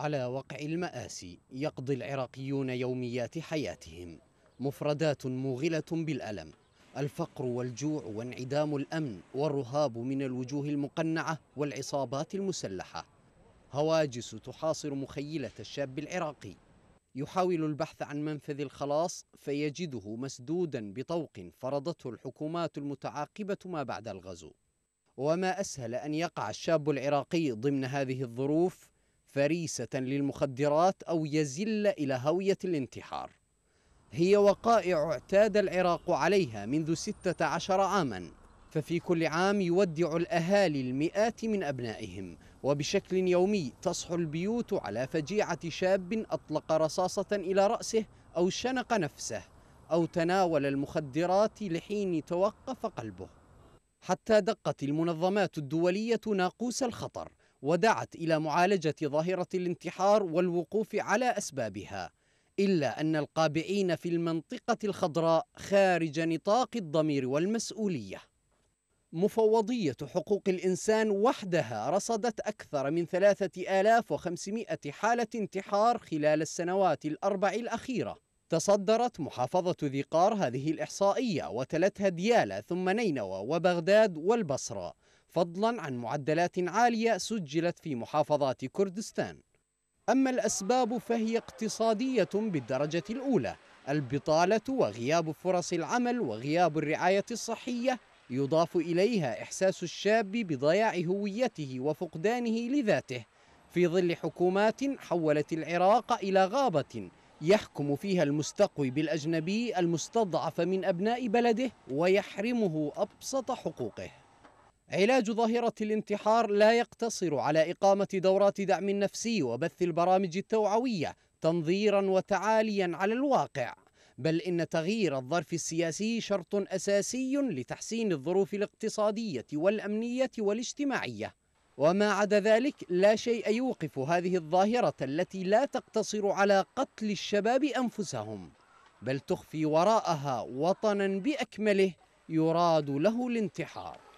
على وقع المآسي يقضي العراقيون يوميات حياتهم. مفردات موغلة بالألم. الفقر والجوع وانعدام الأمن والرهاب من الوجوه المقنعة والعصابات المسلحة. هواجس تحاصر مخيلة الشاب العراقي. يحاول البحث عن منفذ الخلاص فيجده مسدودا بطوق فرضته الحكومات المتعاقبة ما بعد الغزو. وما أسهل أن يقع الشاب العراقي ضمن هذه الظروف فريسة للمخدرات أو يزل إلى هوية الانتحار. هي وقائع اعتاد العراق عليها منذ ستة عشر عاما ففي كل عام يودع الأهالي المئات من أبنائهم وبشكل يومي تصحو البيوت على فجيعة شاب أطلق رصاصة إلى رأسه أو شنق نفسه أو تناول المخدرات لحين توقف قلبه. حتى دقت المنظمات الدولية ناقوس الخطر ودعت إلى معالجة ظاهرة الانتحار والوقوف على أسبابها إلا أن القابعين في المنطقة الخضراء خارج نطاق الضمير والمسؤولية. مفوضية حقوق الإنسان وحدها رصدت أكثر من 3500 حالة انتحار خلال السنوات الأربع الأخيرة. تصدرت محافظة ذي قار هذه الإحصائية وتلتها ديالى ثم نينوى وبغداد والبصرة فضلا عن معدلات عالية سجلت في محافظات كردستان. أما الأسباب فهي اقتصادية بالدرجة الأولى. البطالة وغياب فرص العمل وغياب الرعاية الصحية يضاف إليها إحساس الشاب بضياع هويته وفقدانه لذاته. في ظل حكومات حولت العراق إلى غابة يحكم فيها المستقوي بالأجنبي المستضعف من أبناء بلده ويحرمه أبسط حقوقه. علاج ظاهرة الانتحار لا يقتصر على إقامة دورات دعم نفسي وبث البرامج التوعوية تنظيرا وتعاليا على الواقع بل إن تغيير الظرف السياسي شرط أساسي لتحسين الظروف الاقتصادية والأمنية والاجتماعية. وما عدا ذلك لا شيء يوقف هذه الظاهرة التي لا تقتصر على قتل الشباب أنفسهم بل تخفي وراءها وطنا بأكمله يراد له الانتحار.